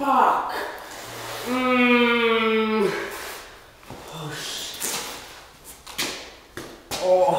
Fuck. Mmm. Oh, shit. Oh.